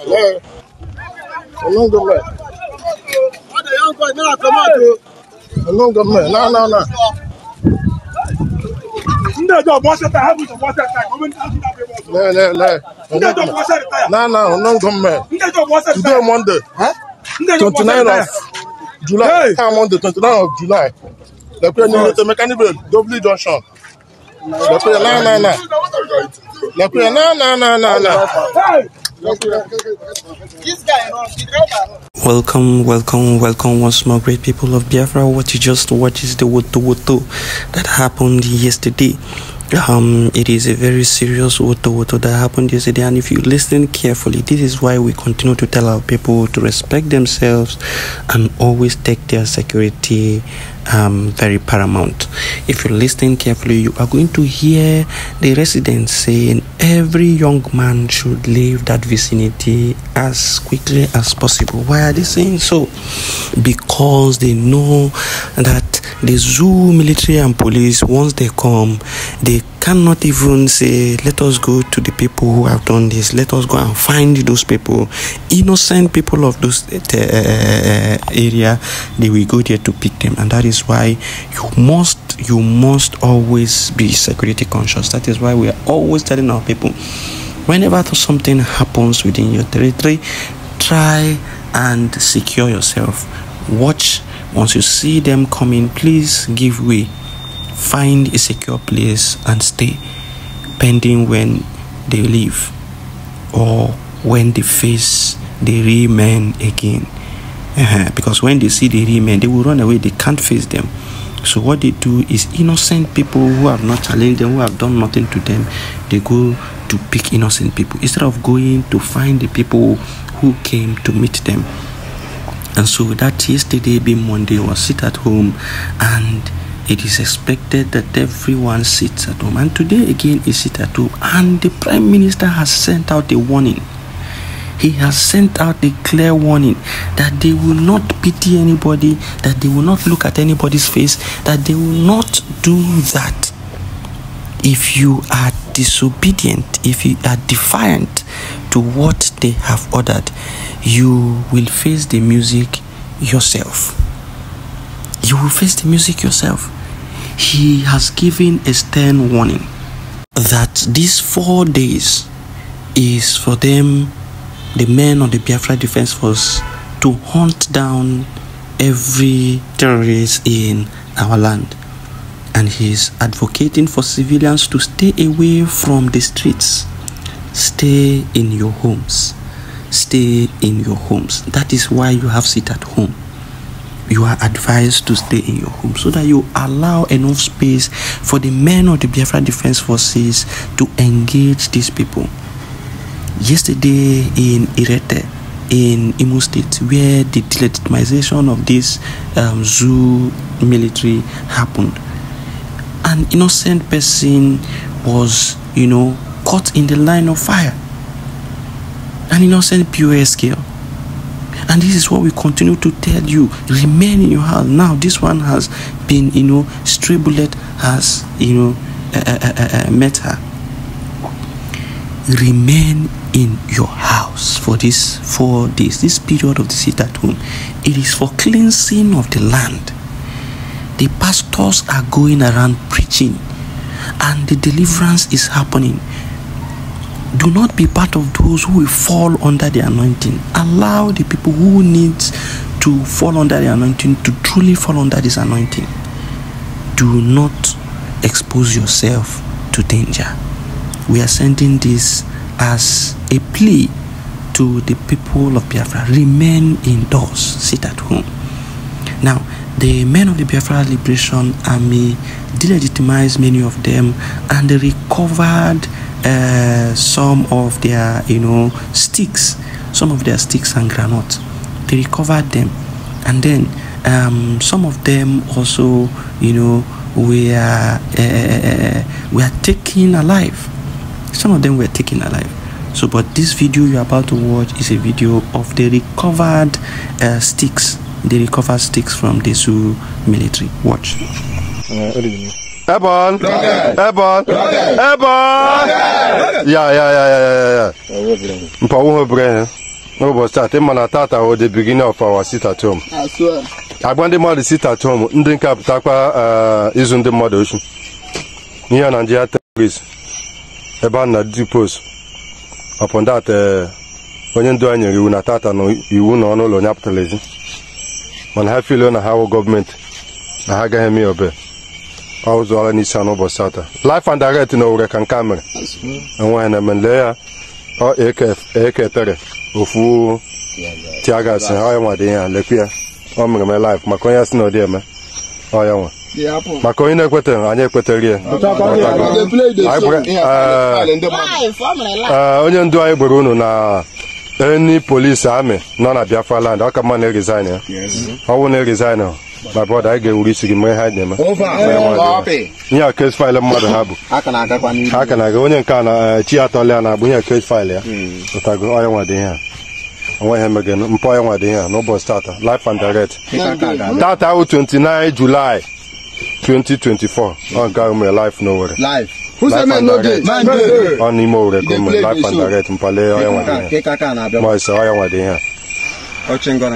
Hello. Along the man. What the young boy now come out to? Along the man. No, no, no. Ndị dọ bọ sẹta ha bụ dọ bọ sẹta gọọmenti ha dị abịa bọ. Lee lee lee. Ndị dọ bọ sẹta ya. No gọọmenti. Ndị dọ bọ sẹta. Today Monday. Of July. Hey. Monday 29 of July. Lekwe ni Mechanic Brain, Dobley Junction. Lekwe na. No. The Premier, no, no, no, no, no. Hey! Welcome, welcome, welcome once more, great people of Biafra. What you just watched is the Woto Woto that happened yesterday. Um, it is a very serious Woto Woto that happened yesterday, and if you listen carefully, this is why we continue to tell our people to respect themselves and always take their security um, very paramount. If you listen carefully, you are going to hear the residents saying every young man should leave that vicinity as quickly as possible. Why are they saying so? Because they know that the zoo, military, and police, once they come, they cannot even say, Let us go to the people who have done this, let us go and find those people. Innocent people of those uh, area, they will go there to pick them, and that is why you must you must always be security conscious. That is why we are always telling our people whenever something happens within your territory, try and secure yourself. Watch once you see them coming, please give way. Find a secure place and stay, pending when they leave or when they face the real men again. Uh-huh. Because when they see the real men, they will run away. They can't face them. So what they do is innocent people who have not challenged them, who have done nothing to them, they go to pick innocent people instead of going to find the people who came to meet them. And so that yesterday being Monday was sit at home and it is expected that everyone sits at home. And today again is sit at home. And the Prime Minister has sent out a warning. He has sent out a clear warning that they will not pity anybody, that they will not look at anybody's face, that they will not do that. If you are disobedient, if you are defiant to what they have ordered, you will face the music yourself. You will face the music yourself. He has given a stern warning that these four days is for them, the men of the Biafra Defense Force, to hunt down every terrorist in our land. And he is advocating for civilians to stay away from the streets, stay in your homes stay in your homes. That is why you have sit at home. You are advised to stay in your home so that you allow enough space for the men of the Biafra Defense Forces to engage these people. Yesterday in Irete, in Imo State, where the delegitimization of this um, zoo military happened, an innocent person was, you know, caught in the line of fire an innocent POS girl. And this is what we continue to tell you. Remain in your house. Now, this one has been, you know, stray bullet has, you know, uh, uh, uh, met her. Remain in your house for this four days, this period of the sit at home. It is for cleansing of the land. The pastors are going around preaching, and the deliverance is happening do not be part of those who will fall under the anointing. Allow the people who need to fall under the anointing to truly fall under this anointing. Do not expose yourself to danger. We are sending this as a plea to the people of Biafra. Remain indoors, sit at home. Now, the men of the Biafra Liberation Army delegitimized many of them and they recovered uh, some of their you know sticks some of their sticks and granite. They recovered them. And then um, some of them also you know were uh, were taken alive. Some of them were taken alive. So but this video you're about to watch is a video of the recovered uh, sticks. The recovered sticks from the zoo military. Watch Ebon. Ebon. Ebon. Yeah, yeah, yeah, yeah, yeah, yeah. Mpa wo ho brɛ. n'ụbọchị tata ịma na tata wụ the beginning of our sit at home agba ndị mmadụ sit at home ndị nke apụtakwa eh, izu ndị mmadụ ochu ihe na Nigeria terrorist ebe a na dipos upon that eh, onye ndu anyị nyere iwu na tata na iwu na ọnụ ụlọ onye apụtara ezi mana ha filo na ha wụ gọọmenti na ha agaghị eme ya obe. Ọ zụọla n'isi ha n'ụbọchị tata life and direct na owere ka nke a mere. Enweghị na-eme lee ya. Ọ eketere ofu tiagas ọ ya nwa dị ya lekwe ya. Ọ mere eme life maka onye si na ọ dị eme. Ọ ya nwa. Maka onye na-ekwetaghị anyị ekweteghị ya. Onye ndu anyị gbere unu na eni polisi amị nọ na biafra land. Ọ ka mma na-eresign ya. Ọ na eresign ma brọda anyị ga-ewuru isi gị mee ha na-eme ihe a kes faịlụ mmadụ ha bụ ha ka na-aga onye nke a na chi atọla ya na-agbụ ihe kes faịlụ ya ụtago ọya nwa dị ihe a onwe ihe megị mpụ ọya nwa dị ihe a n'ụbọchị tata. Life and direct. Tata ahụ 29 July 2024 ọ nke ahụ mere life n'Owerri ọ n'ime Owerri ka o mere life and direct mpale ọya nwa dị ihe a ma ise ọya nwa dị ihe a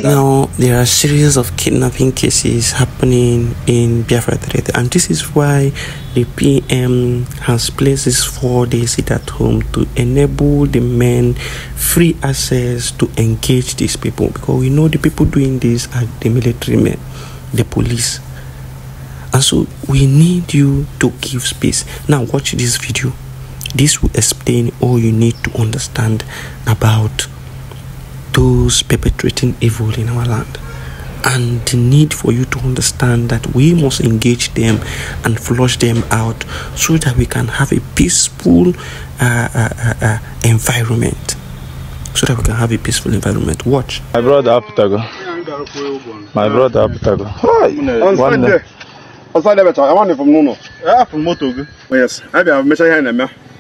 Now, there are a series of kidnapping cases happening in Biafra Trade, and this is why the PM has placed this four day sit at home to enable the men free access to engage these people because we know the people doing this are the military men, the police. And so we need you to give space. Now, watch this video. This will explain all you need to understand about those perpetrating evil in our land. And the need for you to understand that we must engage them and flush them out so that we can have a peaceful uh, uh, uh, uh, environment. So that we can have a peaceful environment. Watch. My brother apụtago. My brother apụtago. Nwanne. ọsọ debe chọrọ nwanne fọm n'ụlọ afọ moto gị yes. Abịa mecha ihe a na-eme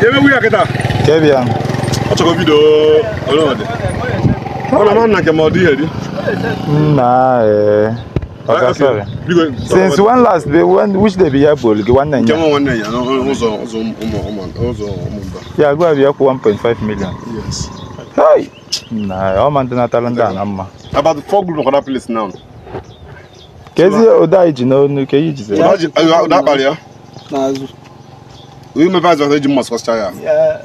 Bịa. ọ chọrọ ọlọdị ọ na nna nke ma ọ dị ihe dị Nna eh. Oga sorry. Since when last be when which day ya bol gị nwanne nwa nwanne ya n'ụzọ ụzọ ụmụ ụmụ ụzọ ụmụmba Ya go abịa kwụ 1.5 million. yes. Nna ọ ma ndị natara ndị a na mma. about four group of that place now Ka ezi ụda anyị ji n'onu ka iyi jize. ụda akpara ya onye Huyu mavazi wataji mmasiko sicha ya. Yeah.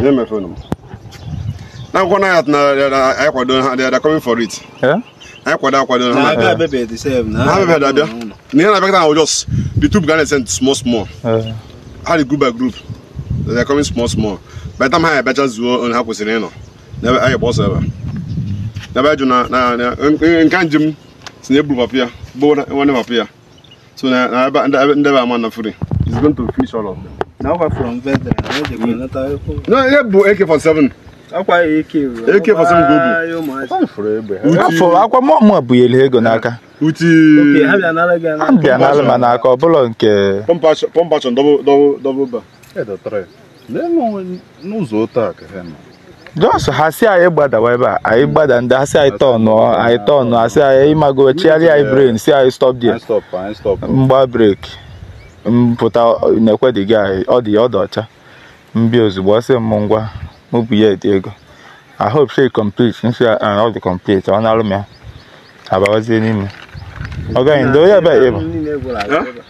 Yeye mefunu. Na kwa na na ayekwado they are coming for it. Eh? Ayekwado akwado na. Na be be the same na. Na be na be ta just the troop gonna small small. Eh. How the by group. They are coming small small. By the time I zuo on ha kwesiri no. Na be aye boss ever. Na be juna na na nkan jim. Sinebu papia. Bo na wona papia. So na na ndaba amana free. he's going to finish all of them. Now we're from Vedra. Mm. No, yeah, but AK-47. Akwa AK. AK-47 go be. Afọ akwa mọ mọ bụ ele ego n'aka. Uti. Okay, ha bịa nara gị n'aka. Ha bịa nara ma n'aka ọbụla nke. Pompation, pompation double double double ba. Ha. Jos ha si anyị gbadawa ebe a, anyị gbada ndị ha si anyị tọnụ anyị tọnụ ha si anyị ịmago chigharịa anyị brain si anyị stop there. Mgba break. Mpụta na-ekwedị gị anyị ọ dị ya ọ dị ọcha. Mbịa ozugbo ọ sị m ngwa mụ bụ ya edi ego. I hope say complete. Nsi and all the complete. Ọ na-alụ m ya. Abawazie n'ime. Ọ gaghị ndị onye ebe ịbụ?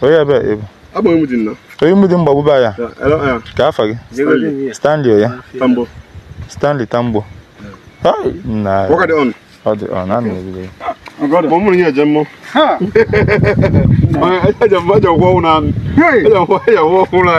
Onye ebe ịbụ? Dị onye mụ dị mgbagbuba ya. Ya ya ka afa gị? Stanley. Ya Stanley Tambo. Dị ọ dị ọ na ebido ma 哎，一叫ไม่ได้จะว่า来